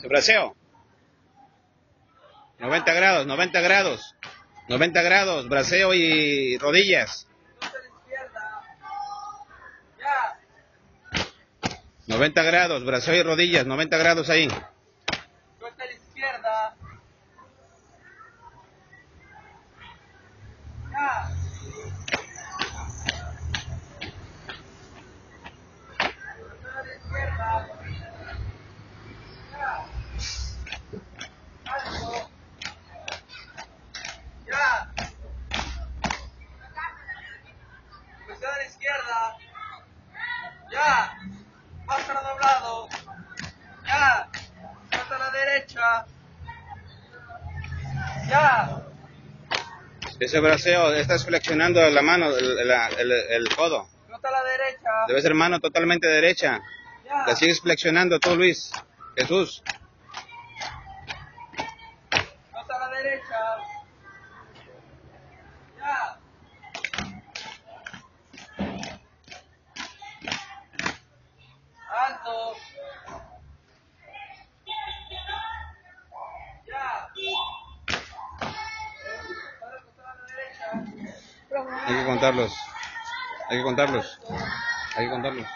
Su braceo. 90 grados, 90 grados. 90 grados, braceo y rodillas. Nota a la izquierda. Ya. 90 grados, braceo y rodillas, 90 grados ahí. Nota a la izquierda. Ya. Nota a la izquierda. Ya. Alto. Ya. Presión a la izquierda. Ya. Más para doblado. Ya. Nota a la derecha. Ya. Ese braceo, estás flexionando la mano, el, la- el- el codo. Nota a la derecha. Debe ser mano totalmente derecha. Ya. La sigues flexionando tú, Luis. Jesús. Nota a la derecha. Ya. Hay que contarlos. Hay que contarlos. Hay que contarlos.